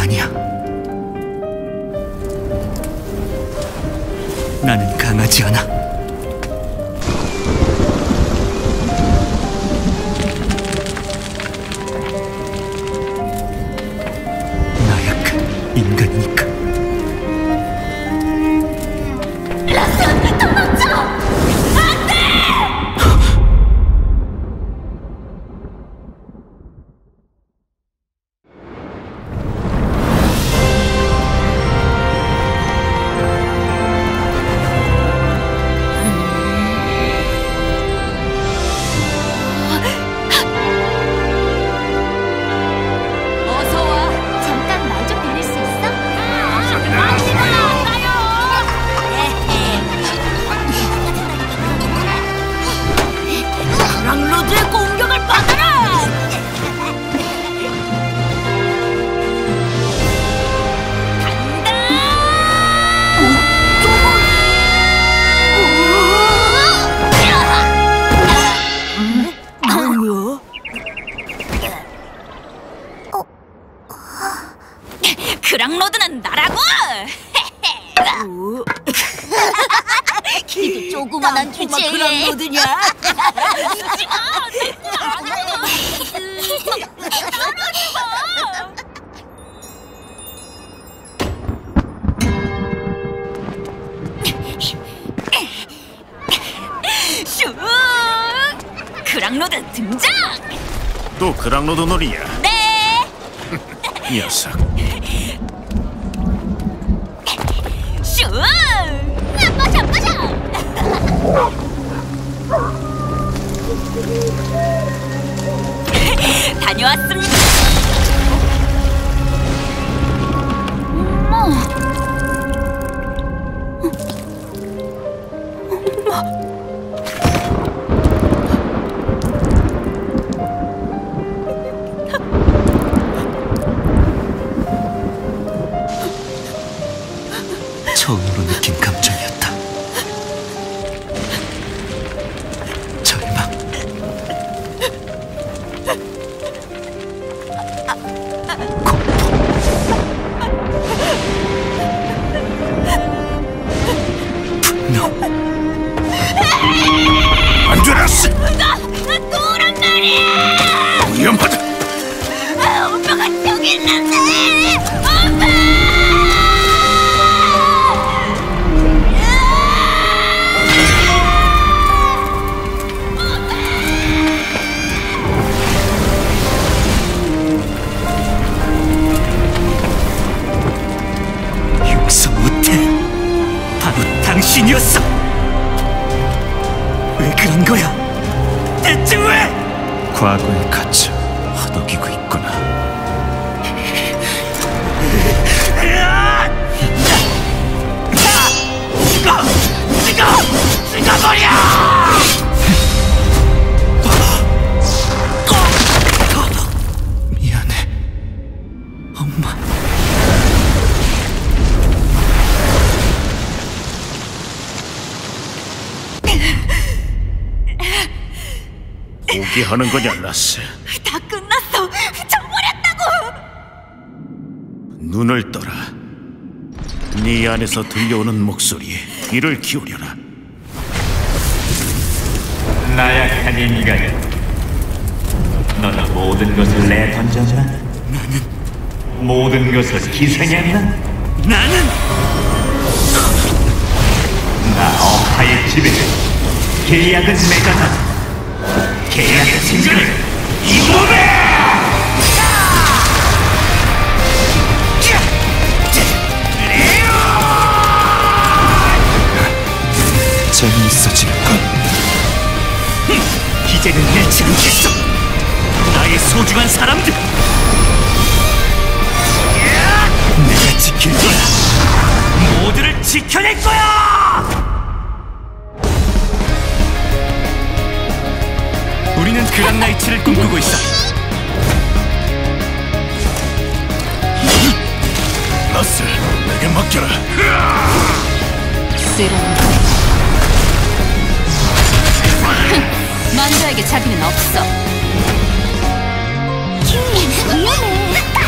아니야. 나는 강하지 않아. 그랑로드 놀이야 네! 녀석 처음 포기하는 거냐 라스 다 끝났어! 잊어버렸다고! 눈을 떠라 네 안에서 들려오는 목소리에 귀를 기울여라 나약한 인간. 너는 모든 것을 내던졌나? 나는 모든 것을 희생했나? 나는 나 어파의 집에 계약은 맺었다. 계약의 승리를 이 몸에! 재미있어질 것. 이제는 잃지 않겠어. 나의 소중한 사람들. 내가 지킬 거야. 모두를 지켜낼 거야. 우리는 그랑나이츠를 꿈꾸고 있어. 라스 내게 맡겨라 만주에게 자비는 없어. 위험해.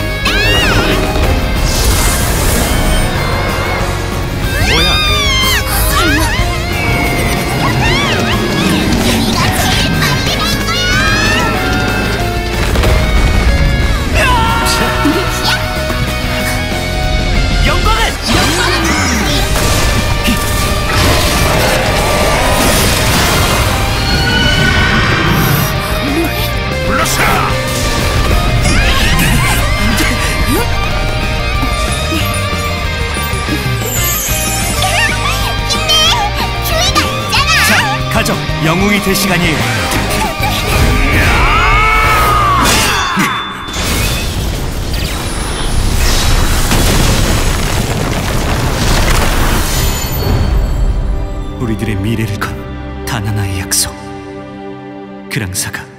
가정 영웅이 될 시간이에요. 우리들의 미래를 건 단 하나의 약속. 그랑사가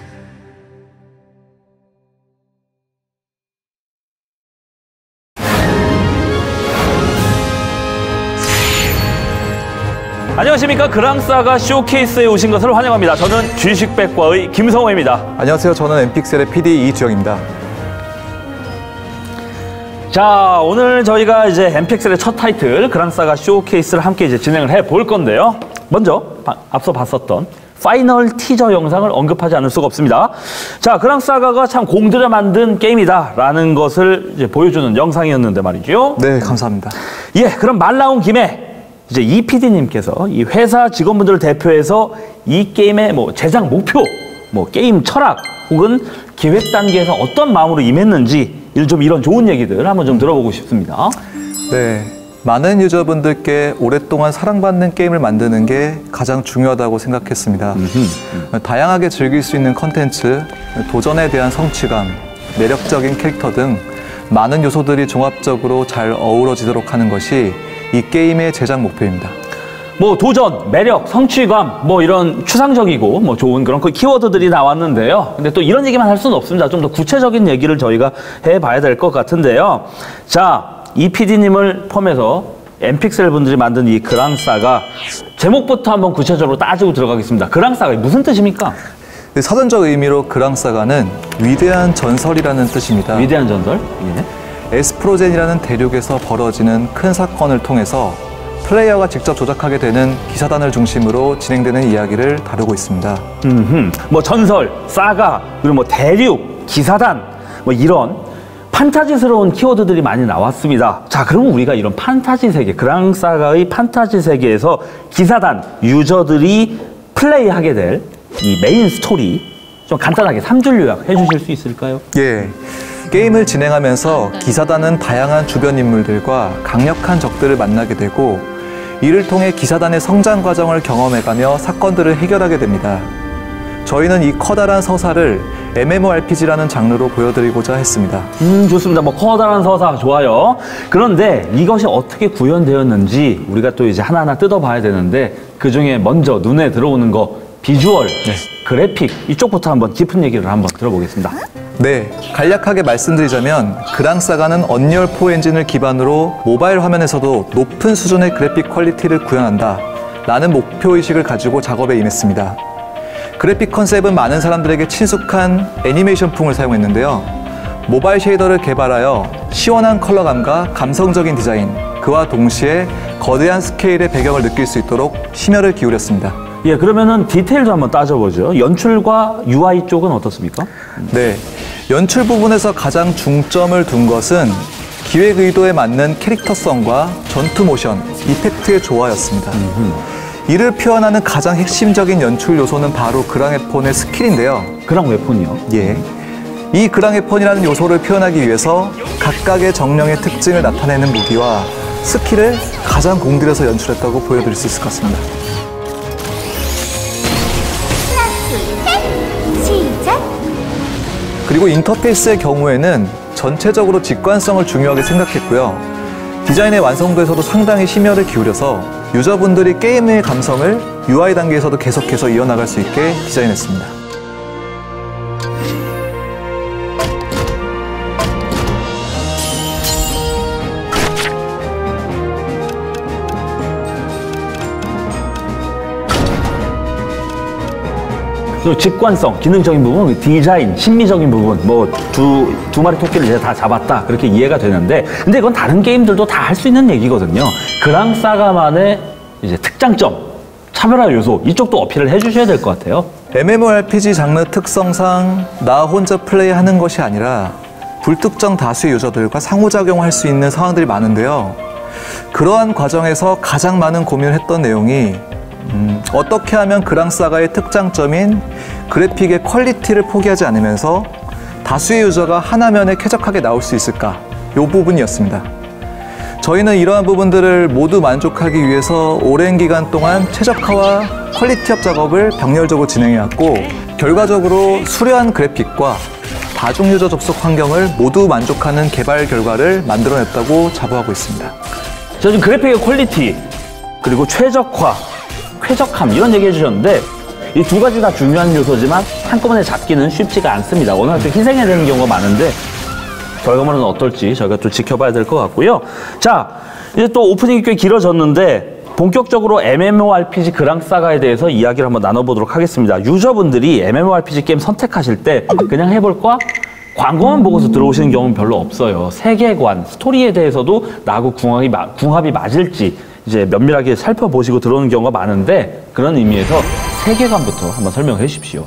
안녕하십니까 그랑사가 쇼케이스에 오신 것을 환영합니다. 저는 주식백과의 김성호입니다. 안녕하세요. 저는 엠픽셀의 PD 이주영입니다. 자 오늘 저희가 이제 엠픽셀의 첫 타이틀 그랑사가 쇼케이스를 함께 이제 진행을 해 볼 건데요. 먼저 바- 앞서 봤었던 final teaser 영상을 언급하지 않을 수가 없습니다. 자 그랑사가가 참 공들여 만든 게임이다라는 것을 이제 보여주는 영상이었는데 말이죠. 네, 감사합니다. 예, 그럼 말 나온 김에 이제 이 PD님께서 이 회사 직원분들을 대표해서 이 게임의 뭐 제작 목표, 뭐 게임 철학 혹은 기획 단계에서 어떤 마음으로 임했는지 이런 좀 이런 좋은 얘기들 한번 좀 들어보고 싶습니다. 네. 많은 유저분들께 오랫동안 사랑받는 게임을 만드는 게 가장 중요하다고 생각했습니다. 다양하게 즐길 수 있는 컨텐츠, 도전에 대한 성취감, 매력적인 캐릭터 등 많은 요소들이 종합적으로 잘 어우러지도록 하는 것이 이 게임의 제작 목표입니다. 뭐 도전, 매력, 성취감 뭐 이런 추상적이고 뭐 좋은 그런 그 키워드들이 나왔는데요. 근데 또 이런 얘기만 할 수는 없습니다. 좀 더 구체적인 얘기를 저희가 해봐야 될 것 같은데요. 자, 이 PD님을 포함해서 엠픽셀 분들이 만든 이 그랑사가 제목부터 한번 구체적으로 따지고 들어가겠습니다. 그랑사가 무슨 뜻입니까? 네, 사전적 의미로 그랑사가는 위대한 전설이라는 뜻입니다. 위대한 전설? 예. 에스프로젠이라는 대륙에서 벌어지는 큰 사건을 통해서 플레이어가 직접 조작하게 되는 기사단을 중심으로 진행되는 이야기를 다루고 있습니다. 음흠. 뭐 전설, 사가, 그리고 뭐 대륙, 기사단, 뭐 이런 판타지스러운 키워드들이 많이 나왔습니다. 자, 그러면 우리가 이런 판타지 세계, 그랑사가의 판타지 세계에서 기사단, 유저들이 플레이하게 될 이 메인 스토리 좀 간단하게 삼줄 요약 해 주실 수 있을까요? 예. 게임을 진행하면서 기사단은 다양한 주변 인물들과 강력한 적들을 만나게 되고 이를 통해 기사단의 성장 과정을 경험해가며 사건들을 해결하게 됩니다. 저희는 이 커다란 서사를 MMORPG라는 장르로 보여드리고자 했습니다. 음, 좋습니다. 뭐 커다란 서사 좋아요. 그런데 이것이 어떻게 구현되었는지 우리가 또 이제 하나하나 뜯어봐야 되는데 그 중에 먼저 눈에 들어오는 거 비주얼, 그래픽 이쪽부터 한번 깊은 얘기를 한번 들어보겠습니다. 네, 간략하게 말씀드리자면 그랑사가는 언리얼 4 엔진을 기반으로 모바일 화면에서도 높은 수준의 그래픽 quality를 구현한다 라는 목표의식을 가지고 작업에 임했습니다. 그래픽 컨셉은 많은 사람들에게 친숙한 애니메이션풍을 사용했는데요. 모바일 shader를 개발하여 시원한 컬러감과 감성적인 디자인, 그와 동시에 거대한 스케일의 배경을 느낄 수 있도록 심혈을 기울였습니다. 예, 그러면은 디테일도 한번 따져보죠. 연출과 UI 쪽은 어떻습니까? 네. 연출 부분에서 가장 중점을 둔 것은 기획 의도에 맞는 캐릭터성과 전투 모션, effect의 조화였습니다. 이를 표현하는 가장 핵심적인 연출 요소는 바로 그랑웨폰의 skill인데요. 그랑웨폰이요. 예. 이 그랑웨폰이라는 요소를 표현하기 위해서 각각의 정령의 특징을 나타내는 무기와 skill을 가장 공들여서 연출했다고 보여드릴 수 있을 것 같습니다. 그리고 인터페이스의 경우에는 전체적으로 직관성을 중요하게 생각했고요. 디자인의 완성도에서도 상당히 심혈을 기울여서 유저분들이 게임의 감성을 UI 단계에서도 계속해서 이어나갈 수 있게 디자인했습니다. 그리고 직관성, 기능적인 부분, 그 디자인, 심미적인 부분, 뭐 두 두 마리 토끼를 이제 다 잡았다 그렇게 이해가 되는데, 근데 이건 다른 게임들도 다 할 수 있는 얘기거든요. 그랑 사가만의 이제 특장점, 차별화 요소 이쪽도 어필을 해주셔야 될 것 같아요. MMORPG 장르 특성상 나 혼자 플레이하는 것이 아니라 불특정 다수의 유저들과 상호작용할 수 있는 상황들이 많은데요. 그러한 과정에서 가장 많은 고민을 했던 내용이 음, 어떻게 하면 그랑사가의 특장점인 그래픽의 quality를 포기하지 않으면서 다수의 유저가 한 화면에 쾌적하게 나올 수 있을까? 요 부분이었습니다. 저희는 이러한 부분들을 모두 만족하기 위해서 오랜 기간 동안 최적화와 quality up 작업을 병렬적으로 진행해왔고 결과적으로 수려한 그래픽과 다중 유저 접속 환경을 모두 만족하는 개발 결과를 만들어냈다고 자부하고 있습니다. 저 지금 그래픽의 quality 그리고 최적화, 쾌적함 이런 얘기 해주셨는데 이 두 가지 다 중요한 요소지만 한꺼번에 잡기는 쉽지가 않습니다. 워낙 좀 희생해야 되는 경우가 많은데 결과물은 어떨지 저희가 또 지켜봐야 될 것 같고요. 자, 이제 또 오프닝이 꽤 길어졌는데 본격적으로 MMORPG 그랑사가에 대해서 이야기를 한번 나눠보도록 하겠습니다. 유저분들이 MMORPG 게임 선택하실 때 그냥 해볼까? 광고만 보고서 들어오시는 경우는 별로 없어요. 세계관, 스토리에 대해서도 나하고 궁합이, 마- 궁합이 맞을지 이제 면밀하게 살펴보시고 들어오는 경우가 많은데 그런 의미에서 세계관부터 한번 설명해 주십시오.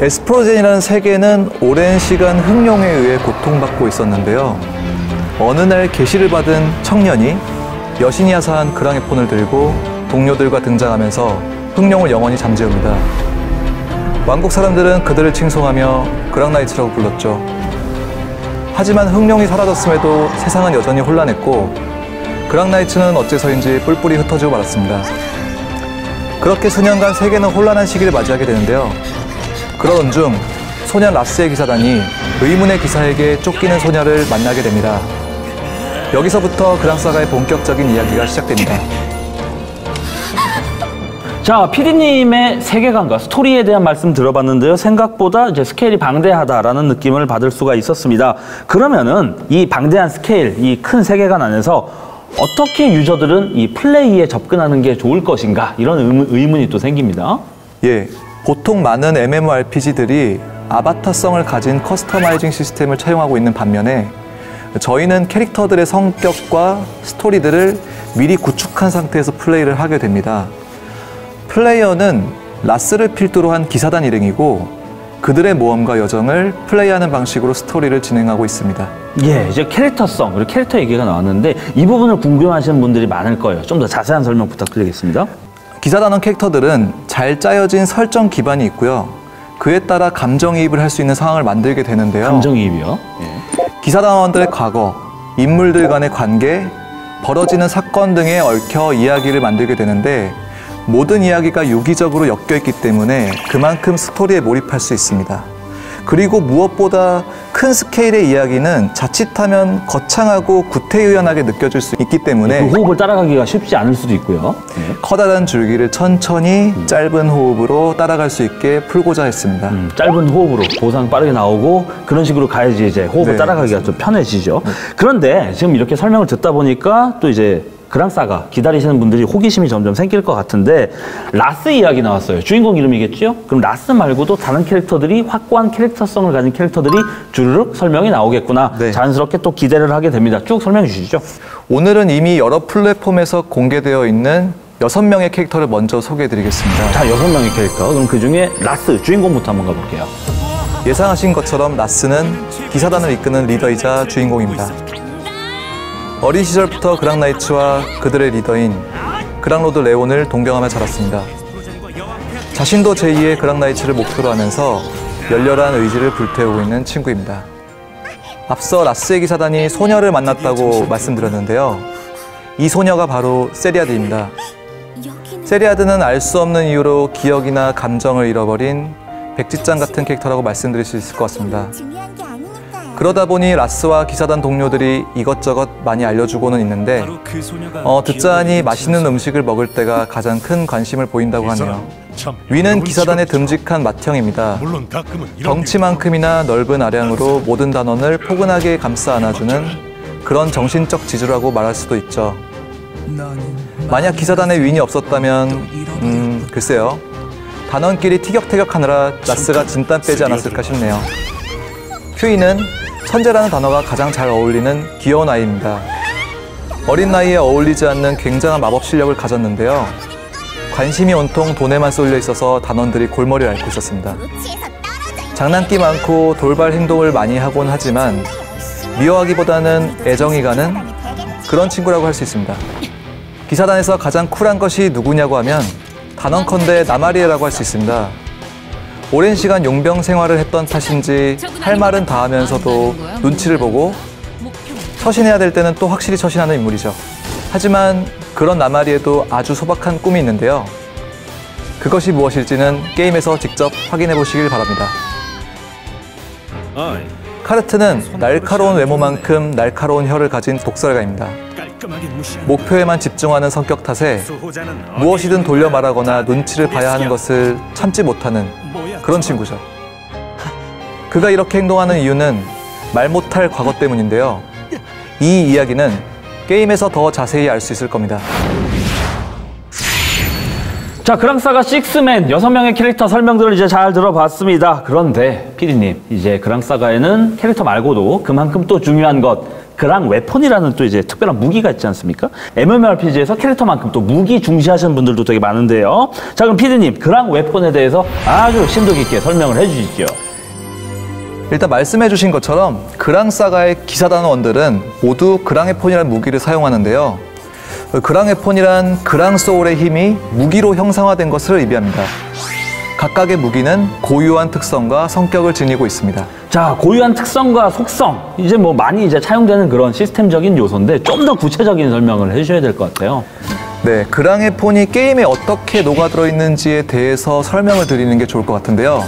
에스프로젠이라는 세계는 오랜 시간 흑룡에 의해 고통받고 있었는데요. 어느 날 계시를 받은 청년이 여신이 하사한 그랑의 폰을 들고 동료들과 등장하면서 흑룡을 영원히 잠재웁니다. 왕국 사람들은 그들을 칭송하며 그랑나이츠라고 불렀죠. 하지만 흑룡이 사라졌음에도 세상은 여전히 혼란했고 그랑나이츠는 어째서인지 뿔뿔이 흩어지고 말았습니다. 그렇게 수년간 세계는 혼란한 시기를 맞이하게 되는데요. 그러던 중 소년 라스의 기사단이 의문의 기사에게 쫓기는 소녀를 만나게 됩니다. 여기서부터 그랑사가의 본격적인 이야기가 시작됩니다. 자, 피디님의 세계관과 스토리에 대한 말씀 들어봤는데요. 생각보다 이제 스케일이 방대하다라는 느낌을 받을 수가 있었습니다. 그러면은 이 방대한 스케일, 이 큰 세계관 안에서 어떻게 유저들은 이 플레이에 접근하는 게 좋을 것인가 이런 의문, 의문 이 또 생깁니다. 예, 보통 많은 MMORPG들이 아바타성을 가진 customizing 시스템을 차용하고 있는 반면에 저희는 캐릭터들의 성격과 스토리들을 미리 구축한 상태에서 플레이를 하게 됩니다. 플레이어는 라스를 필두로 한 기사단 일행이고 그들의 모험과 여정을 플레이하는 방식으로 스토리를 진행하고 있습니다. 예, 이제 캐릭터성 그리고 캐릭터 얘기가 나왔는데 이 부분을 궁금해하시는 분들이 많을 거예요. 좀 더 자세한 설명 부탁드리겠습니다. 기사단원 캐릭터들은 잘 짜여진 설정 기반이 있고요. 그에 따라 감정이입을 할 수 있는 상황을 만들게 되는데요. 감정이입이요. 예. 기사단원들의 과거, 인물들 간의 관계, 벌어지는 사건 등에 얽혀 이야기를 만들게 되는데 모든 이야기가 유기적으로 엮여 있기 때문에 그만큼 스토리에 몰입할 수 있습니다. 그리고 무엇보다 큰 스케일의 이야기는 자칫하면 거창하고 구태의연하게 느껴질 수 있기 때문에 그 호흡을 따라가기가 쉽지 않을 수도 있고요. 예. 커다란 줄기를 천천히 짧은 호흡으로 따라갈 수 있게 풀고자 했습니다. 음, 짧은 호흡으로 고상 빠르게 나오고 그런 식으로 가야지 이제 호흡을 네, 따라가기가 좀 편해지죠. 그런데 지금 이렇게 설명을 듣다 보니까 또 이제 그랑사가 기다리시는 분들이 호기심이 점점 생길 것 같은데 라스 이야기 나왔어요. 주인공 이름이겠죠? 그럼 라스 말고도 다른 캐릭터들이 확고한 캐릭터성을 가진 캐릭터들이 주르륵 설명이 나오겠구나. 네. 자연스럽게 또 기대를 하게 됩니다. 쭉 설명해 주시죠. 오늘은 이미 여러 플랫폼에서 공개되어 있는 여섯 명의 캐릭터를 먼저 소개해 드리겠습니다. 자, 여섯 명의 캐릭터. 그럼 그 중에 라스 주인공부터 한번 가볼게요. 예상하신 것처럼 라스는 기사단을 이끄는 리더이자 주인공입니다. 어린 시절부터 그랑나이츠와 그들의 리더인 그랑로드 레온을 동경하며 자랐습니다. 자신도 제2의 그랑나이츠를 목표로 하면서 열렬한 의지를 불태우고 있는 친구입니다. 앞서 라스의 기사단이 소녀를 만났다고 말씀드렸는데요. 이 소녀가 바로 세리아드입니다. 세리아드는 알 수 없는 이유로 기억이나 감정을 잃어버린 백지장 같은 캐릭터라고 말씀드릴 수 있을 것 같습니다. 그러다 보니 라스와 기사단 동료들이 이것저것 많이 알려주고는 있는데 어, 듣자 하니 맛있는 음식을 먹을 때가 가장 큰 관심을 보인다고 하네요. 위는 기사단의 듬직한 맏형입니다. 덩치만큼이나 넓은 아량으로 모든 단원을 포근하게 감싸 안아주는 그런 정신적 지주라고 말할 수도 있죠. 만약 기사단에 윈이 없었다면, 음, 글쎄요. 단원끼리 티격태격하느라 라스가 진땀 빼지 않았을까 싶네요. 퓨이는 천재라는 단어가 가장 잘 어울리는 귀여운 아이입니다. 어린 나이에 어울리지 않는 굉장한 마법 실력을 가졌는데요. 관심이 온통 돈에만 쏠려 있어서 단원들이 골머리를 앓고 있었습니다. 장난기 많고 돌발 행동을 많이 하곤 하지만 미워하기보다는 애정이 가는 그런 친구라고 할 수 있습니다. 기사단에서 가장 쿨한 것이 누구냐고 하면 단언컨대 나마리에라고 할 수 있습니다. 오랜 시간 용병 생활을 했던 탓인지 할 말은 다 하면서도 눈치를 보고 처신해야 될 때는 또 확실히 처신하는 인물이죠. 하지만 그런 나마리에도 아주 소박한 꿈이 있는데요. 그것이 무엇일지는 게임에서 직접 확인해 보시길 바랍니다. 카르트는 날카로운 외모만큼 날카로운 혀를 가진 독설가입니다. 목표에만 집중하는 성격 탓에 무엇이든 돌려 말하거나 눈치를 봐야 하는 것을 참지 못하는 뭐야, 그런 친구죠. 그가 이렇게 행동하는 이유는 말 못할 과거 때문인데요. 이 이야기는 게임에서 더 자세히 알 수 있을 겁니다. 자, 그랑사가 식스맨 여섯 명의 캐릭터 설명들을 이제 잘 들어봤습니다. 그런데 피디님, 이제 그랑사가에는 캐릭터 말고도 그만큼 또 중요한 것 그랑 웨폰이라는 또 이제 특별한 무기가 있지 않습니까? MMORPG에서 캐릭터만큼 또 무기 중시하시는 분들도 되게 많은데요. 자, 그럼 피디님, 그랑 웨폰에 대해서 아주 심도 깊게 설명을 해주시죠. 일단 말씀해 주신 것처럼 그랑 사가의 기사단원들은 모두 그랑의 폰이라는 무기를 사용하는데요. 그랑의 폰이란 그랑 소울의 힘이 무기로 형상화된 것을 의미합니다. 각각의 무기는 고유한 특성과 성격을 지니고 있습니다. 자, 고유한 특성과 속성. 이제 뭐 많이 이제 차용되는 그런 시스템적인 요소인데 좀 더 구체적인 설명을 해주셔야 될 것 같아요. 네, 그랑의 폰이 게임에 어떻게 녹아들어 있는지에 대해서 설명을 드리는 게 좋을 것 같은데요.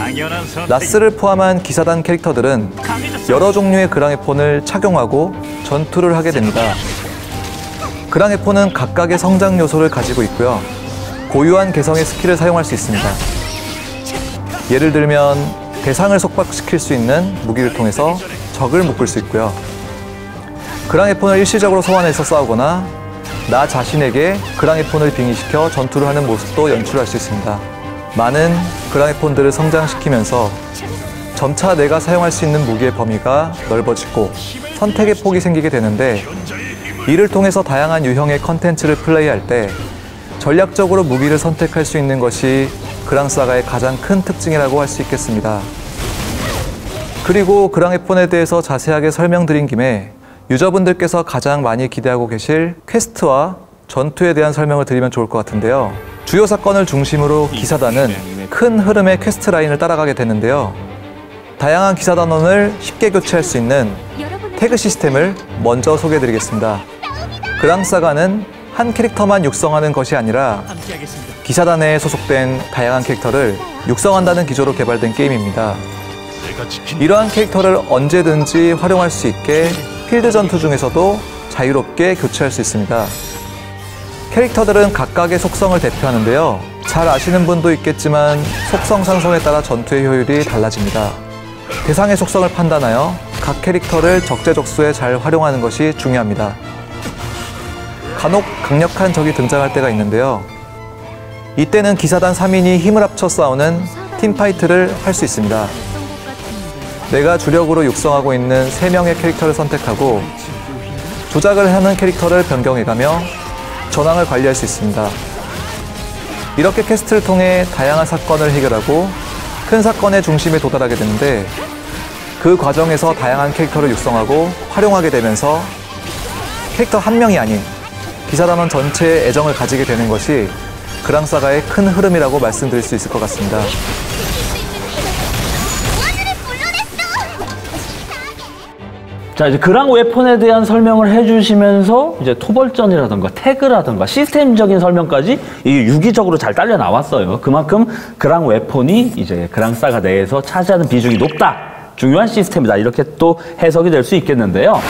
라스를 포함한 기사단 캐릭터들은 여러 종류의 그랑웨폰을 착용하고 전투를 하게 됩니다. 그랑웨폰은 각각의 성장 요소를 가지고 있고요. 고유한 개성의 skill을 사용할 수 있습니다. 예를 들면 대상을 속박시킬 수 있는 무기를 통해서 적을 묶을 수 있고요. 그랑웨폰을 일시적으로 소환해서 싸우거나 나 자신에게 그랑웨폰을 빙의시켜 전투를 하는 모습도 연출할 수 있습니다. 많은 그랑웨폰들을 성장시키면서 점차 내가 사용할 수 있는 무기의 범위가 넓어지고 선택의 폭이 생기게 되는데 이를 통해서 다양한 유형의 컨텐츠를 플레이할 때 전략적으로 무기를 선택할 수 있는 것이 그랑사가의 가장 큰 특징이라고 할 수 있겠습니다. 그리고 그랑웨폰에 대해서 자세하게 설명드린 김에 유저분들께서 가장 많이 기대하고 계실 quest와 전투에 대한 설명을 드리면 좋을 것 같은데요. 주요 사건을 중심으로 기사단은 큰 흐름의 퀘스트 라인을 따라가게 되는데요. 다양한 기사단원을 쉽게 교체할 수 있는 태그 시스템을 먼저 소개해드리겠습니다. 그랑사가는 한 캐릭터만 육성하는 것이 아니라 기사단에 소속된 다양한 캐릭터를 육성한다는 기조로 개발된 게임입니다. 이러한 캐릭터를 언제든지 활용할 수 있게 필드 전투 중에서도 자유롭게 교체할 수 있습니다. 캐릭터들은 각각의 속성을 대표하는데요. 잘 아시는 분도 있겠지만 속성 상성에 따라 전투의 효율이 달라집니다. 대상의 속성을 판단하여 각 캐릭터를 적재적소에 잘 활용하는 것이 중요합니다. 간혹 강력한 적이 등장할 때가 있는데요. 이때는 기사단 3인이 힘을 합쳐 싸우는 팀파이트를 할 수 있습니다. 내가 주력으로 육성하고 있는 3명의 캐릭터를 선택하고 조작을 하는 캐릭터를 변경해가며 전황을 관리할 수 있습니다. 이렇게 quest를 통해 다양한 사건을 해결하고 큰 사건의 중심에 도달하게 되는데 그 과정에서 다양한 캐릭터를 육성하고 활용하게 되면서 캐릭터 한 명이 아닌 기사단원 전체의 애정을 가지게 되는 것이 그랑사가의 큰 흐름이라고 말씀드릴 수 있을 것 같습니다. 자, 이제 그랑 웨폰에 대한 설명을 해주시면서 이제 토벌전이라든가 태그라든가 시스템적인 설명까지 이게 유기적으로 잘 딸려 나왔어요. 그만큼 그랑 웨폰이 이제 그랑 사가 내에서 차지하는 비중이 높다. 중요한 시스템이다. 이렇게 또 해석이 될 수 있겠는데요.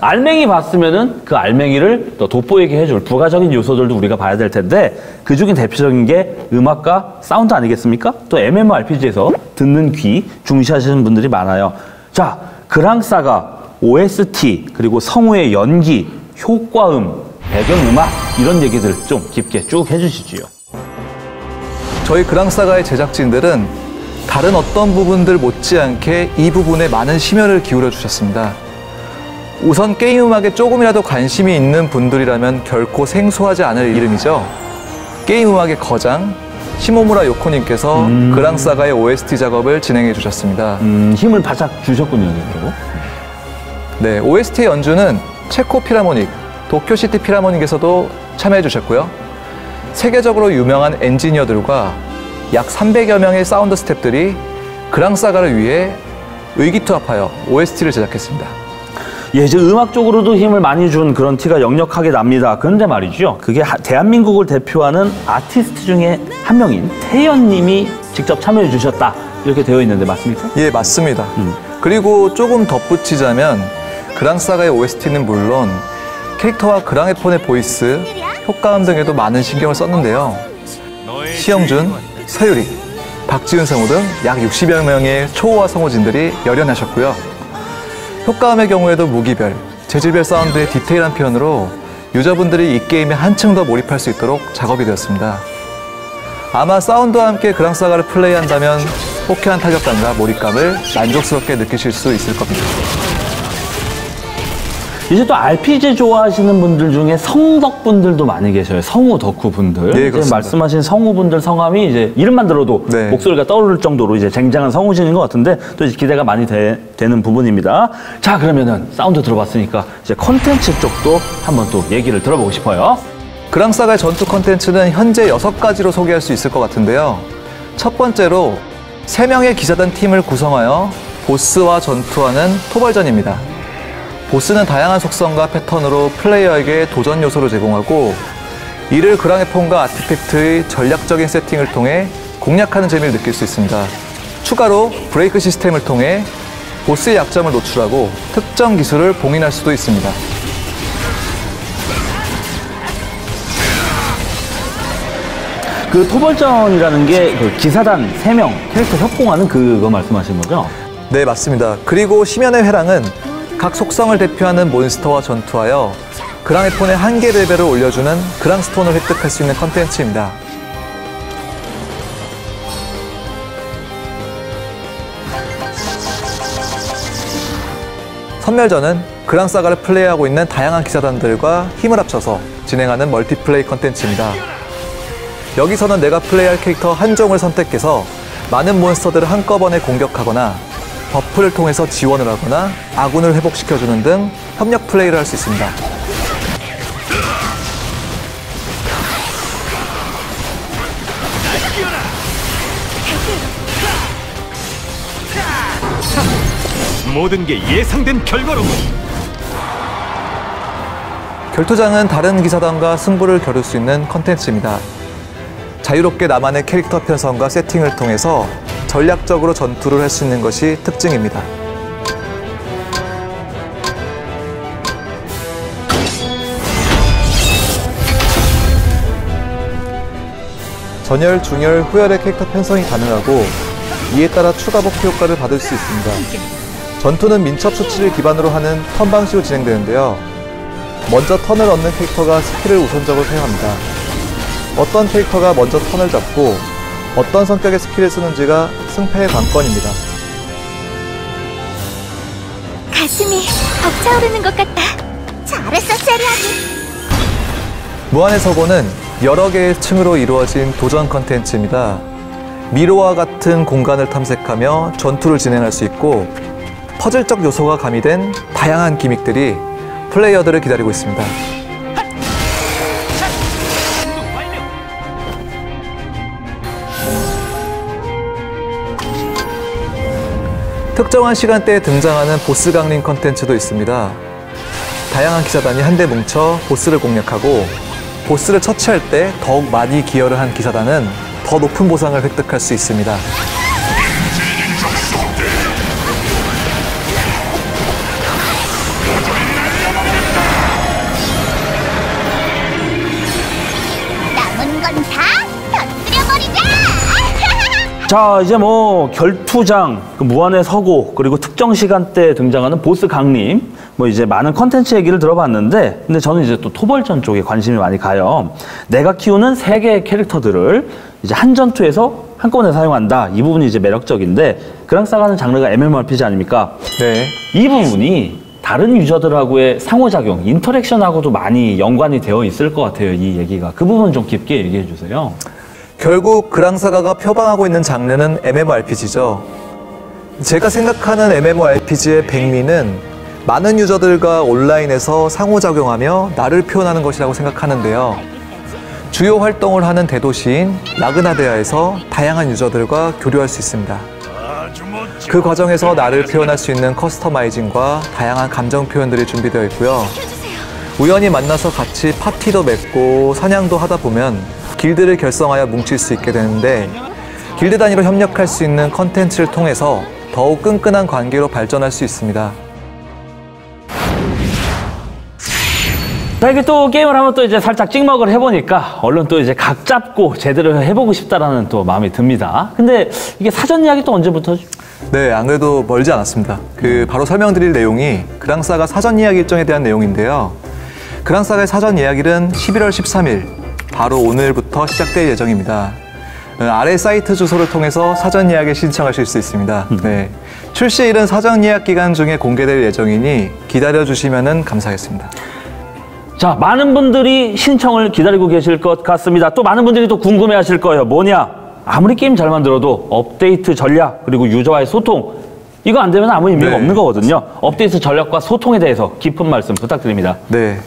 알맹이 봤으면은 그 알맹이를 또 돋보이게 해줄 부가적인 요소들도 우리가 봐야 될 텐데 그 중에 대표적인 게 음악과 사운드 아니겠습니까? 또 MMORPG에서 듣는 귀 중시하시는 분들이 많아요. 자, 그랑사가 OST 그리고 성우의 연기, 효과음, 배경음악 이런 얘기들 좀 깊게 쭉 해주시지요. 저희 그랑사가의 제작진들은 다른 어떤 부분들 못지않게 이 부분에 많은 심혈을 기울여 주셨습니다. 우선 게임 음악에 조금이라도 관심이 있는 분들이라면 결코 생소하지 않을 이름이죠. 게임 음악의 거장 시모무라 요코님께서 그랑사가의 OST 작업을 진행해 주셨습니다. 음, 힘을 바짝 주셨군요, 그리고. 네, OST 연주는 체코 필하모닉, 도쿄시티 필하모닉에서도 참여해 주셨고요. 세계적으로 유명한 엔지니어들과 약 300여 명의 사운드 스탭들이 그랑사가를 위해 의기투합하여 OST를 제작했습니다. 예, 이제 음악적으로도 힘을 많이 준 그런 티가 역력하게 납니다. 그런데 말이죠. 그게 하- 대한민국을 대표하는 아티스트 중에 한 명인 태연님이 직접 참여해 주셨다. 이렇게 되어 있는데 맞습니까? 예, 맞습니다. 그리고 조금 덧붙이자면 그랑사가의 OST는 물론 캐릭터와 그랑웨폰의 보이스, 효과음 등에도 많은 신경을 썼는데요. 시영준, 서유리, 박지훈 성우 등 약 60여 명의 초호화 성우진들이 열연하셨고요. 효과음의 경우에도 무기별, 재질별 사운드의 디테일한 표현으로 유저분들이 이 게임에 한층 더 몰입할 수 있도록 작업이 되었습니다. 아마 사운드와 함께 그랑사가를 플레이한다면 호쾌한 타격감과 몰입감을 만족스럽게 느끼실 수 있을 겁니다. 이제 또 RPG 좋아하시는 분들 중에 성덕 분들도 많이 계셔요. 성우 덕후 분들. 네, 이제. 말씀하신 성우 분들 성함이 이제 이름만 들어도 네. 목소리가 떠오를 정도로 이제 쟁쟁한 성우진인 것 같은데 또 이제 기대가 많이 되, 는 부분입니다. 자 그러면은 사운드 들어봤으니까 이제 컨텐츠 쪽도 한번 또 얘기를 들어보고 싶어요. 그랑사가의 전투 컨텐츠는 현재 여섯 가지로 소개할 수 있을 것 같은데요. 첫 번째로 세명의 기사단 팀을 구성하여 보스와 전투하는 토벌전입니다. 보스는 다양한 속성과 패턴으로 플레이어에게 도전 요소를 제공하고 이를 그랑의 폰과 아티팩트의 전략적인 세팅을 통해 공략하는 재미를 느낄 수 있습니다. 추가로 브레이크 시스템을 통해 보스의 약점을 노출하고 특정 기술을 봉인할 수도 있습니다. 그 토벌전이라는 게 그 기사단 세명 캐릭터 협공하는 그거 말씀하시는 거죠? 네, 맞습니다. 그리고 심연의 회랑은 각 속성을 대표하는 몬스터와 전투하여 그랑웨폰의 한계 레벨을 올려주는 그랑스톤을 획득할 수 있는 컨텐츠입니다. 섬멸전은 그랑사가를 플레이하고 있는 다양한 기사단들과 힘을 합쳐서 진행하는 멀티플레이 컨텐츠입니다. 여기서는 내가 플레이할 캐릭터 한 종을 선택해서 많은 몬스터들을 한꺼번에 공격하거나 buff를 통해서 지원을 하거나 아군을 회복시켜주는 등 협력 플레이를 할 수 있습니다. 모든 게 예상된 결과로 결투장은 다른 기사단과 승부를 겨룰 수 있는 컨텐츠입니다. 자유롭게 나만의 캐릭터 편성과 세팅을 통해서 전략적으로 전투를 할 수 있는 것이 특징입니다. 전열, 중열, 후열의 캐릭터 편성이 가능하고 이에 따라 추가 buff 효과를 받을 수 있습니다. 전투는 민첩 수치를 기반으로 하는 턴 방식으로 진행되는데요. 먼저 턴을 얻는 캐릭터가 스킬을 우선적으로 사용합니다. 어떤 캐릭터가 먼저 턴을 잡고 어떤 성격의 스킬을 쓰는지가 승패의 관건입니다. 가슴이 벅차오르는 것 같다. 잘했어, 세리아드. 무한의 서고는 여러 개의 층으로 이루어진 도전 컨텐츠입니다. 미로와 같은 공간을 탐색하며 전투를 진행할 수 있고 퍼즐적 요소가 가미된 다양한 기믹들이 플레이어들을 기다리고 있습니다. 특정한 시간대에 등장하는 보스 강림 컨텐츠도 있습니다. 다양한 기사단이 한데 뭉쳐 보스를 공략하고 보스를 처치할 때 더욱 많이 기여를 한 기사단은 더 높은 보상을 획득할 수 있습니다. 자 이제 뭐 결투장, 그 무한의 서고 그리고 특정 시간대에 등장하는 보스 강림 뭐 이제 많은 컨텐츠 얘기를 들어봤는데 근데 저는 이제 또 토벌전 쪽에 관심이 많이 가요. 내가 키우는 세 개의 캐릭터들을 이제 한 전투에서 한꺼번에 사용한다. 이 부분이 이제 매력적인데 그랑사가는 장르가 MMORPG 아닙니까? 네. 이 부분이 다른 유저들하고의 상호작용, interaction하고도 많이 연관이 되어 있을 것 같아요. 이 얘기가 그 부분 좀 깊게 얘기해 주세요. 결국 그랑사가가 표방하고 있는 장르는 MMORPG죠. 제가 생각하는 MMORPG의 백미는 많은 유저들과 온라인에서 상호작용하며 나를 표현하는 것이라고 생각하는데요. 주요 활동을 하는 대도시인 나그나데아에서 다양한 유저들과 교류할 수 있습니다. 그 과정에서 나를 표현할 수 있는 커스터마이징과 다양한 감정 표현들이 준비되어 있고요. 우연히 만나서 같이 파티도 맺고 사냥도 하다 보면 길드를 결성하여 뭉칠 수 있게 되는데 길드 단위로 협력할 수 있는 컨텐츠를 통해서 더욱 끈끈한 관계로 발전할 수 있습니다. 자, 이게 또 게임을 하면 또 이제 살짝 찍먹을 해보니까 얼른 또 이제 각 잡고 제대로 해보고 싶다라는 또 마음이 듭니다. 근데 이게 사전 이야기 또 언제부터죠? 네, 안 그래도 멀지 않았습니다. 그 바로 설명드릴 내용이 그랑사가 사전 이야기 일정에 대한 내용인데요. 그랑사가의 사전 이야기는 11월 13일, 바로 오늘부터 시작될 예정입니다. 어, 아래 사이트 주소를 통해서 사전 예약에 신청하실 수 있습니다. 네. 출시일은 사전 예약 기간 중에 공개될 예정이니 기다려 주시면 감사하겠습니다. 자, 많은 분들이 신청을 기다리고 계실 것 같습니다. 또 많은 분들이 또 궁금해 하실 거예요. 뭐냐? 아무리 게임 잘 만들어도 업데이트 전략, 그리고 유저와의 소통, 이거 안 되면 아무 의미가 네. 없는 거거든요. 업데이트 전략과 소통에 대해서 깊은 말씀 부탁드립니다. 네.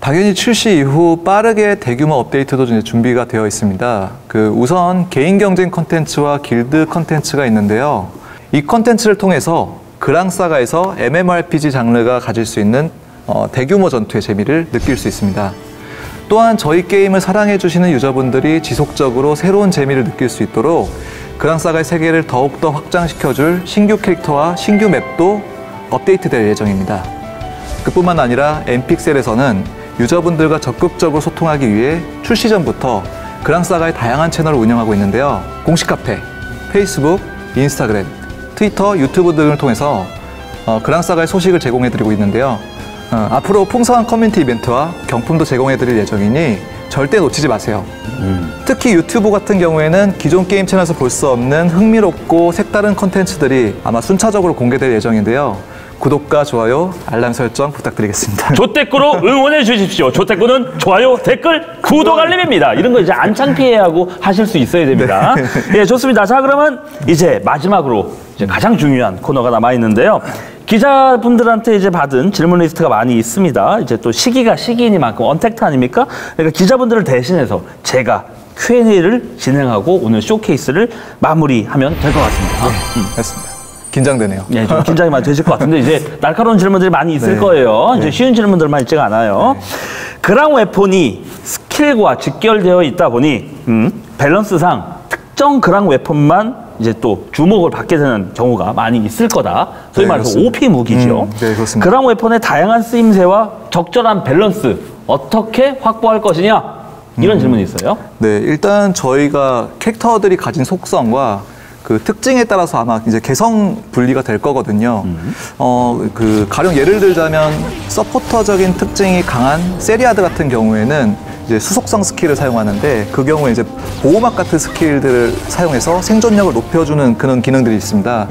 당연히 출시 이후 빠르게 대규모 업데이트도 이제 준비가 되어 있습니다. 그 우선 개인 경쟁 컨텐츠와 길드 컨텐츠가 있는데요. 이 컨텐츠를 통해서 그랑사가에서 MMORPG 장르가 가질 수 있는 어, 대규모 전투의 재미를 느낄 수 있습니다. 또한 저희 게임을 사랑해 주시는 유저분들이 지속적으로 새로운 재미를 느낄 수 있도록 그랑사가의 세계를 더욱더 확장시켜줄 신규 캐릭터와 신규 맵도 업데이트될 예정입니다. 그뿐만 아니라 엔픽셀에서는 유저분들과 적극적으로 소통하기 위해 출시 전부터 그랑사가의 다양한 채널을 운영하고 있는데요. 공식 카페, 페이스북, 인스타그램, 트위터, 유튜브 등을 통해서 어, 그랑사가의 소식을 제공해드리고 있는데요. 어, 앞으로 풍성한 커뮤니티 이벤트와 경품도 제공해드릴 예정이니 절대 놓치지 마세요. 특히 유튜브 같은 경우에는 기존 게임 채널에서 볼 수 없는 흥미롭고 색다른 컨텐츠들이 아마 순차적으로 공개될 예정인데요. 구독과 좋아요, 알람 설정 부탁드리겠습니다. 조태꾸로 응원해 주십시오. 조태꾸는 좋아요, 댓글, 구독 알림입니다. 이런 거 이제 안 창피해하고 하실 수 있어야 됩니다. 예, 좋습니다. 자, 그러면 이제 마지막으로 이제 가장 중요한 코너가 남아 있는데요. 기자분들한테 이제 받은 질문 리스트가 많이 있습니다. 이제 또 시기가 시기이니만큼 언택트 아닙니까? 그러니까 기자분들을 대신해서 제가 Q&A를 진행하고 오늘 쇼케이스를 마무리하면 될 것 같습니다. 음. 됐습니다. 긴장되네요. 예, 좀 긴장이 많이 되실 것 같은데 이제 날카로운 질문들이 많이 있을 네. 거예요. 이제 쉬운 질문들만 있지가 않아요. 그랑 웨폰이 스킬과 직결되어 있다 보니 음, 밸런스상 특정 그랑 웨폰만 이제 또 주목을 받게 되는 경우가 많이 있을 거다. 소위 네, 말해서 그렇습니다. OP 무기죠. 음, 네, 그렇습니다. 그랑 웨폰의 다양한 쓰임새와 적절한 밸런스 어떻게 확보할 것이냐 이런 질문이 있어요. 네, 일단 저희가 캐릭터들이 가진 속성과 그 특징에 따라서 아마 이제 개성 분리가 될 거거든요. 어, 그 가령 예를 들자면 서포터적인 특징이 강한 세리아드 같은 경우에는 이제 수속성 스킬을 사용하는데 그 경우에 이제 보호막 같은 스킬들을 사용해서 생존력을 높여주는 그런 기능들이 있습니다.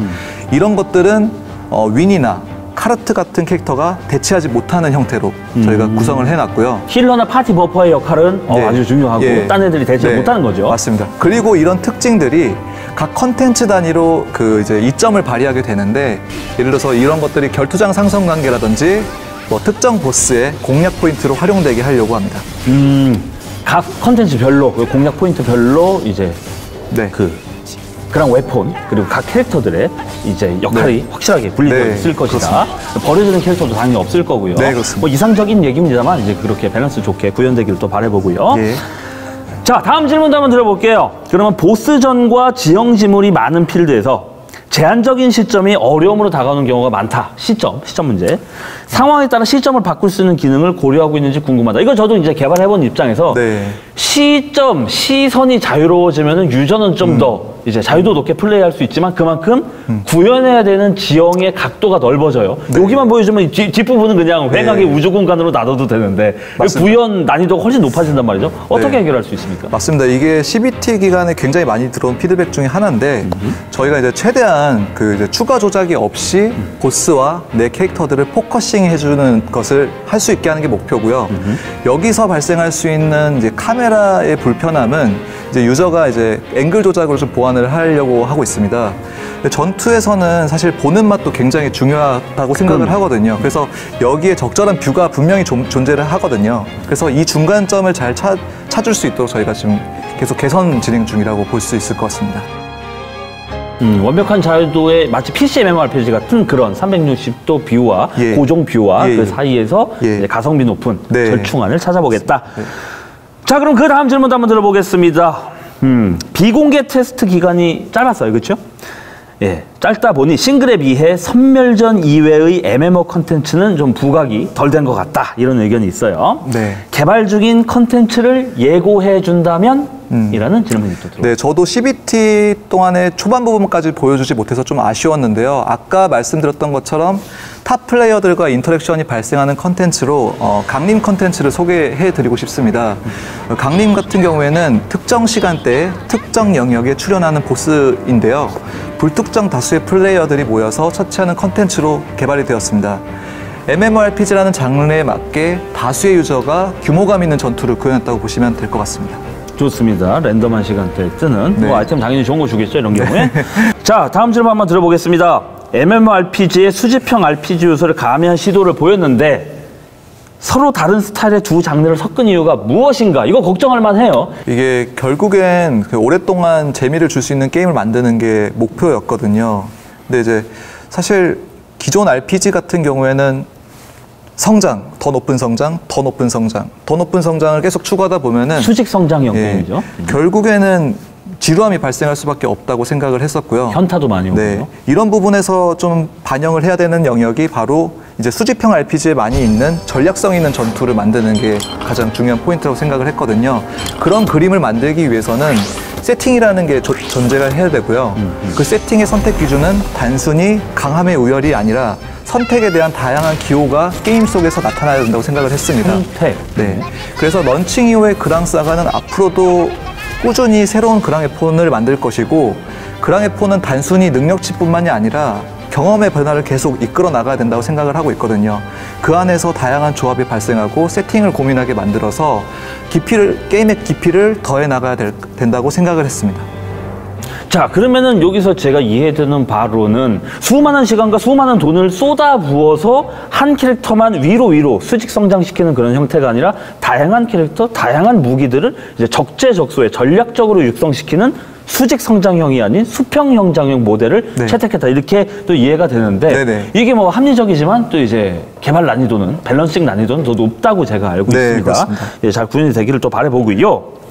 이런 것들은 어, 윈이나 카르트 같은 캐릭터가 대체하지 못하는 형태로 저희가 구성을 해놨고요. healer나 파티 buffer의 역할은 어, 네. 아주 중요하고 예. 딴 애들이 대체 네, 못하는 거죠. 맞습니다. 그리고 이런 특징들이 각 컨텐츠 단위로 그 이제 이점을 발휘하게 되는데 예를 들어서 이런 것들이 결투장 상성 관계라든지 뭐 특정 보스의 공략 포인트로 활용되게 하려고 합니다. 음, 각 컨텐츠별로 그 공략 포인트별로 이제 네. 그 그랑 웨폰 그리고 각 캐릭터들의 이제 역할이 네. 확실하게 분리되어 네, 있을 것이다. 버려지는 캐릭터도 당연히 없을 거고요. 네, 그렇습니다. 뭐 이상적인 얘기입니다만 이제 그렇게 밸런스 좋게 구현되기를 또 바라보고요. 예. 자, 다음 질문도 한번 드려볼게요. 그러면 보스전과 지형 지물이 많은 필드에서 제한적인 시점이 어려움으로 다가오는 경우가 많다. 시점, 시점 문제. 상황에 따라 시점을 바꿀 수 있는 기능을 고려하고 있는지 궁금하다. 이거 저도 이제 개발해본 입장에서 네. 시점, 시선이 자유로워지면 유저는 좀더 이제 자유도 높게 플레이할 수 있지만 그만큼 구현해야 되는 지형의 각도가 넓어져요. 여기만 보여주면 뒷, 뒷부분은 그냥 횡하게 우주 공간으로 놔둬도 되는데 맞습니다. 구현 난이도가 훨씬 높아진단 말이죠. 어떻게 네. 해결할 수 있습니까? 맞습니다. 이게 CBT 기간에 굉장히 많이 들어온 피드백 중에 하나인데 저희가 이제 최대한 그 이제 추가 조작이 없이 보스와 내 캐릭터들을 focusing 해주는 것을 할 수 있게 하는 게 목표고요. 여기서 발생할 수 있는 이제 카메라의 불편함은 이제 유저가 이제 앵글 조작으로 좀 보완을 하려고 하고 있습니다. 전투에서는 사실 보는 맛도 굉장히 중요하다고 생각을 하거든요. 그래서 여기에 적절한 view가 분명히 존- 존재를 하거든요. 그래서 이 중간점을 잘 찾, 찾을 수 있도록 저희가 지금 계속 개선 진행 중이라고 볼 수 있을 것 같습니다. 음, 완벽한 자유도의 마치 PC MMORPG 같은 그런 360도 view와 예. 고정 view와 예, 그 예. 사이에서 예. 가성비 높은 네. 절충안을 찾아보겠다. 자, 그럼 그 다음 질문도 한번 들어보겠습니다. 음, 비공개 테스트 기간이 짧았어요, 그렇죠? 예, 짧다 보니 싱글에 비해 섬멸전 이외의 MMO 컨텐츠는 좀 부각이 덜 된 것 같다 이런 의견이 있어요. 네. 개발 중인 컨텐츠를 예고해 준다면? 이라는 질문이 또 들어요. 네, 저도 CBT 동안의 초반 부분까지 보여주지 못해서 좀 아쉬웠는데요. 아까 말씀드렸던 것처럼 타 플레이어들과 interaction이 발생하는 컨텐츠로 어, 강림 컨텐츠를 소개해드리고 싶습니다. 어, 강림 같은 경우에는 특정 시간대에 특정 영역에 출연하는 보스인데요. 불특정 다수의 플레이어들이 모여서 처치하는 컨텐츠로 개발이 되었습니다. MMORPG라는 장르에 맞게 다수의 유저가 규모감 있는 전투를 구현했다고 보시면 될 것 같습니다. 좋습니다. 랜덤한 시간대에 뜨는 네. 뭐 아이템 당연히 좋은 거 주겠죠 이런 경우에. 자 다음 질문 한번 들어보겠습니다. MMORPG의 수집형 RPG 요소를 가미한 시도를 보였는데 서로 다른 스타일의 두 장르를 섞은 이유가 무엇인가? 이거 걱정할 만해요. 이게 결국엔 그 오랫동안 재미를 줄 수 있는 게임을 만드는 게 목표였거든요. 근데 이제 사실 기존 RPG 같은 경우에는 성장, 더 높은 성장, 더 높은 성장, 더 높은 성장을 계속 추구하다 보면은 수직 성장형 예, 게임이죠. 결국에는 지루함이 발생할 수밖에 없다고 생각을 했었고요. 현타도 많이 오고요. 네, 이런 부분에서 좀 반영을 해야 되는 영역이 바로 이제 수집형 RPG에 많이 있는 전략성 있는 전투를 만드는 게 가장 중요한 포인트라고 생각을 했거든요. 그런 그림을 만들기 위해서는 세팅이라는 게 조- 존재를 해야 되고요. 그 세팅의 선택 기준은 단순히 강함의 우열이 아니라 선택에 대한 다양한 기호가 게임 속에서 나타나야 된다고 생각을 했습니다. 선택. 네. 그래서 런칭 이후에 그랑 사가는 앞으로도 꾸준히 새로운 그랑 웨폰을 만들 것이고 그랑 웨폰은 단순히 능력치뿐만이 아니라 경험의 변화를 계속 이끌어 나가야 된다고 생각을 하고 있거든요. 그 안에서 다양한 조합이 발생하고 세팅을 고민하게 만들어서 깊이를 게임의 깊이를 더해 나가야 될- 된다고 생각을 했습니다. 자, 그러면은 여기서 제가 이해되는 바로는 수많은 시간과 수많은 돈을 쏟아 부어서 한 캐릭터만 위로 위로 수직 성장시키는 그런 형태가 아니라 다양한 캐릭터, 다양한 무기들을 이제 적재적소에 전략적으로 육성시키는 수직 성장형이 아닌 수평 형장형 모델을 네. 채택했다. 이렇게 또 이해가 되는데 네네. 이게 뭐 합리적이지만 또 이제 개발 난이도는 밸런싱 난이도는 더 높다고 제가 알고 네, 있습니다. 그렇습니다. 예, 잘 구현이 되기를 또 바라보고요.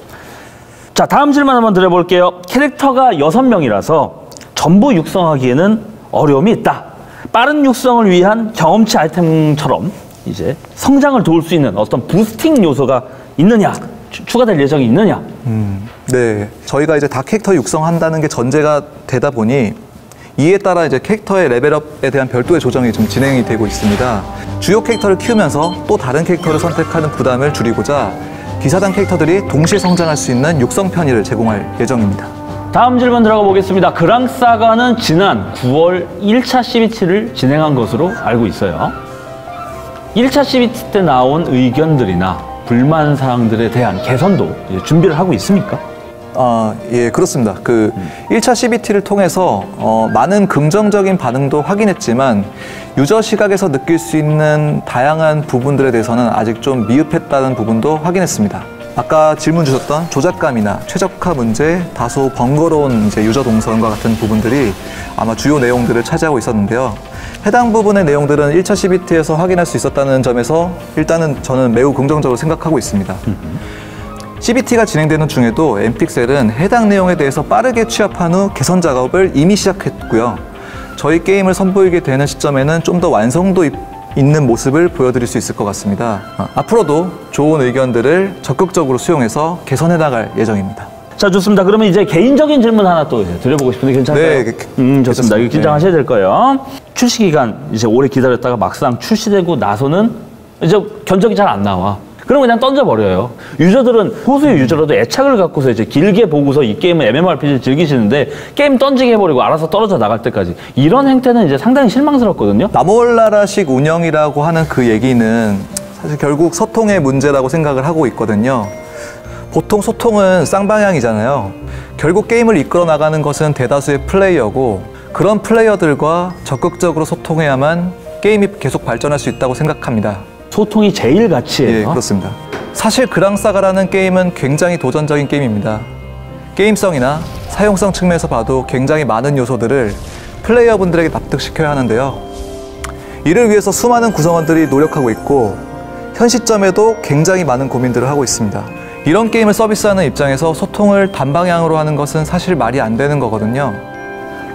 자, 다음 질문 한번 드려볼게요. 캐릭터가 여섯 명이라서 전부 육성하기에는 어려움이 있다. 빠른 육성을 위한 경험치 아이템처럼 이제 성장을 도울 수 있는 어떤 부스팅 요소가 있느냐, 추- 추가될 예정이 있느냐. 네, 저희가 이제 다 캐릭터 육성한다는 게 전제가 되다 보니 이에 따라 이제 캐릭터의 레벨업에 대한 별도의 조정이 좀 진행이 되고 있습니다. 주요 캐릭터를 키우면서 또 다른 캐릭터를 선택하는 부담을 줄이고자 기사단 캐릭터들이 동시에 성장할 수 있는 육성 편의를 제공할 예정입니다. 다음 질문 들어가 보겠습니다. 그랑사가는 지난 9월 1차 CBT를 진행한 것으로 알고 있어요. 1차 CBT 때 나온 의견들이나 불만 사항들에 대한 개선도 이제 준비를 하고 있습니까? 아, 예, 그렇습니다. 그 1차 CBT를 통해서 어, 많은 긍정적인 반응도 확인했지만 유저 시각에서 느낄 수 있는 다양한 부분들에 대해서는 아직 좀 미흡했다는 부분도 확인했습니다. 아까 질문 주셨던 조작감이나 최적화 문제, 다소 번거로운 이제 유저 동선과 같은 부분들이 아마 주요 내용들을 차지하고 있었는데요. 해당 부분의 내용들은 1차 CBT에서 확인할 수 있었다는 점에서 일단은 저는 매우 긍정적으로 생각하고 있습니다. CBT가 진행되는 중에도 엠픽셀은 해당 내용에 대해서 빠르게 취합한 후 개선 작업을 이미 시작했고요. 저희 게임을 선보이게 되는 시점에는 좀 더 완성도 있- 있는 모습을 보여드릴 수 있을 것 같습니다. 아, 앞으로도 좋은 의견들을 적극적으로 수용해서 개선해 나갈 예정입니다. 자, 좋습니다. 그러면 이제 개인적인 질문 하나 또 드려보고 싶은데 괜찮아요? 네, 그- 음, 좋습니다. 이거 괜찮습니다. 긴장하셔야 될 거예요. 출시 기간 이제 오래 기다렸다가 막상 출시되고 나서는 이제 견적이 잘 안 나와. 그럼 그냥 던져버려요. 유저들은 호수의 유저라도 애착을 갖고서 이제 길게 보고서 이 게임은 MMORPG를 즐기시는데 게임 던지게 해버리고 알아서 떨어져 나갈 때까지 이런 행태는 이제 상당히 실망스럽거든요. 나몰라라식 운영이라고 하는 그 얘기는 사실 결국 소통의 문제라고 생각을 하고 있거든요. 보통 소통은 쌍방향이잖아요. 결국 게임을 이끌어 나가는 것은 대다수의 플레이어고 그런 플레이어들과 적극적으로 소통해야만 게임이 계속 발전할 수 있다고 생각합니다. 소통이 제일 가치예요. 예, 그렇습니다. 사실 그랑사가라는 게임은 굉장히 도전적인 게임입니다. 게임성이나 사용성 측면에서 봐도 굉장히 많은 요소들을 플레이어분들에게 납득시켜야 하는데요. 이를 위해서 수많은 구성원들이 노력하고 있고 현 시점에도 굉장히 많은 고민들을 하고 있습니다. 이런 게임을 서비스하는 입장에서 소통을 단방향으로 하는 것은 사실 말이 안 되는 거거든요.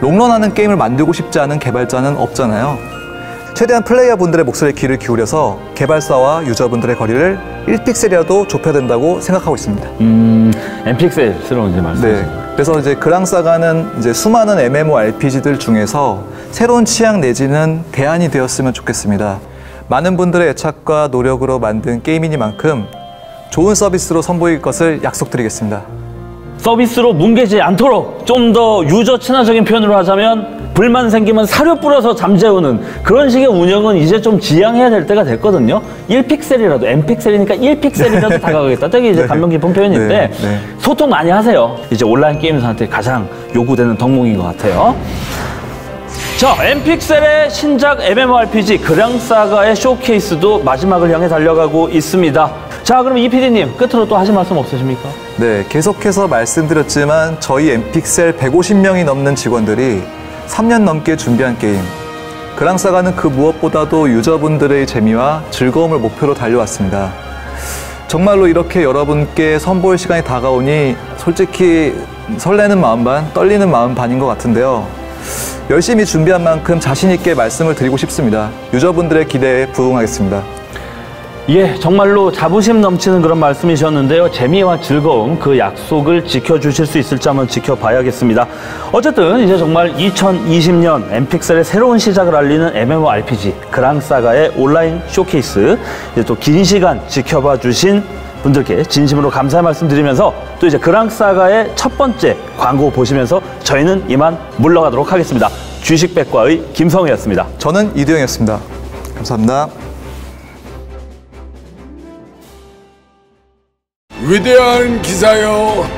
롱런하는 게임을 만들고 싶지 않은 개발자는 없잖아요. 최대한 플레이어분들의 목소리에 귀를 기울여서 개발사와 유저분들의 거리를 1픽셀이라도 좁혀야 된다고 생각하고 있습니다. 음, 엠픽셀스러운 이제 말씀. 네. 그래서 이제 그랑사가는 이제 수많은 MMORPG들 중에서 새로운 취향 내지는 대안이 되었으면 좋겠습니다. 많은 분들의 애착과 노력으로 만든 게임이니만큼 좋은 서비스로 선보일 것을 약속드리겠습니다. 서비스로 뭉개지 않도록 좀 더 유저 친화적인 표현으로 하자면 불만 생기면 사료 뿌려서 잠재우는 그런 식의 운영은 이제 좀 지양해야 될 때가 됐거든요. 1픽셀이라도 M픽셀이니까 1픽셀이라도 다가가겠다. 되게 이제 네. 감명 깊은 표현인데. 소통 많이 하세요. 이제 온라인 게임사한테 가장 요구되는 덕목인 것 같아요. 자, 엠픽셀의 신작 MMORPG 그랑사가의 쇼케이스도 마지막을 향해 달려가고 있습니다. 자, 그럼 이 PD님 끝으로 또 하실 말씀 없으십니까? 네, 계속해서 말씀드렸지만 저희 엠픽셀 150명이 넘는 직원들이 3년 넘게 준비한 게임. 그랑사가는 그 무엇보다도 유저분들의 재미와 즐거움을 목표로 달려왔습니다. 정말로 이렇게 여러분께 선보일 시간이 다가오니 솔직히 설레는 마음 반, 떨리는 마음 반인 것 같은데요. 열심히 준비한 만큼 자신있게 말씀을 드리고 싶습니다. 유저분들의 기대에 부응하겠습니다. 예, 정말로 자부심 넘치는 그런 말씀이셨는데요. 재미와 즐거움, 그 약속을 지켜주실 수 있을지 한번 지켜봐야겠습니다. 어쨌든 이제 정말 2020년 엠픽셀의 새로운 시작을 알리는 MMORPG 그랑사가의 온라인 쇼케이스 이제 또 긴 시간 지켜봐 주신 분들께 진심으로 감사의 말씀 드리면서 또 이제 그랑사가의 첫 번째 광고 보시면서 저희는 이만 물러가도록 하겠습니다. 주식백과의 김성우였습니다. 저는 이두영이었습니다. 감사합니다. 위대한 기사여,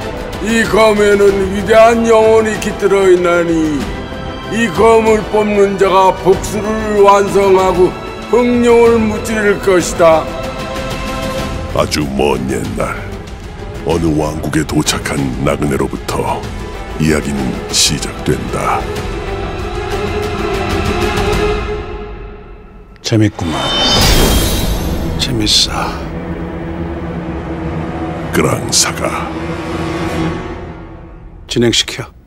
이 검에는 위대한 영혼이 깃들어 있나니 이 검을 뽑는 자가 복수를 완성하고 흥룡을 무찌를 것이다. 아주 먼 옛날 어느 왕국에 도착한 나그네로부터 이야기는 시작된다. 재밌구만. 재밌어. 그랑사가 진행시켜.